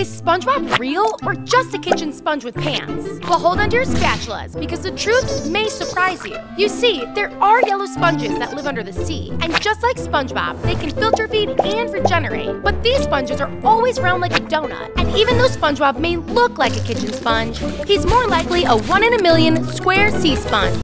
Is SpongeBob real or just a kitchen sponge with pants? Well, hold on to your spatulas because the truth may surprise you. You see, there are yellow sponges that live under the sea, and just like SpongeBob, they can filter feed and regenerate. But these sponges are always round like a donut, and even though SpongeBob may look like a kitchen sponge, he's more likely a one in a million square sea sponge.